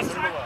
Yes.